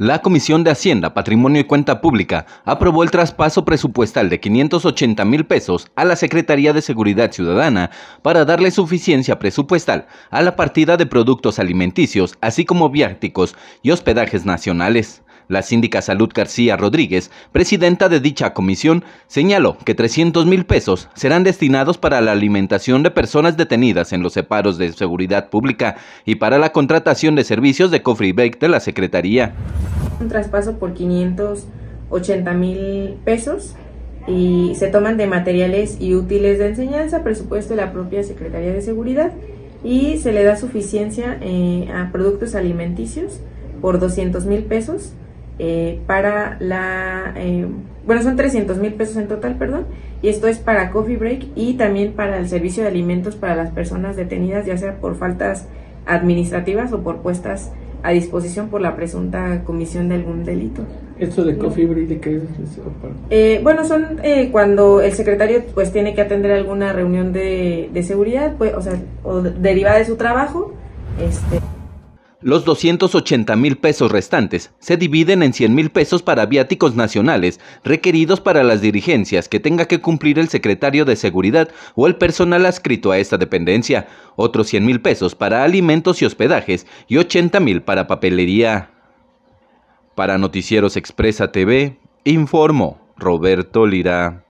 La Comisión de Hacienda, Patrimonio y Cuenta Pública aprobó el traspaso presupuestal de 580 mil pesos a la Secretaría de Seguridad Ciudadana para darle suficiencia presupuestal a la partida de productos alimenticios, así como viáticos y hospedajes nacionales. La síndica Salud García Rodríguez, presidenta de dicha comisión, señaló que 300 mil pesos serán destinados para la alimentación de personas detenidas en los separos de seguridad pública y para la contratación de servicios de coffee break de la Secretaría. Un traspaso por 580 mil pesos y se toman de materiales y útiles de enseñanza, presupuesto de la propia Secretaría de Seguridad y se le da suficiencia eh, a productos alimenticios por 200 mil pesos eh, para la, eh, bueno, son 300 mil pesos en total, perdón, y esto es para Coffee Break y también para el servicio de alimentos para las personas detenidas, ya sea por faltas administrativas o por puestas a disposición por la presunta comisión de algún delito. ¿Esto de Coffee Break de qué es? Eh, bueno, son eh, cuando el secretario pues tiene que atender alguna reunión de, de seguridad, pues, o sea, o derivada de su trabajo, este... Los 280 mil pesos restantes se dividen en 100 mil pesos para viáticos nacionales requeridos para las dirigencias que tenga que cumplir el secretario de Seguridad o el personal adscrito a esta dependencia, otros 100 mil pesos para alimentos y hospedajes y 80 mil para papelería. Para Noticieros Expresa TV, informó Roberto Lira.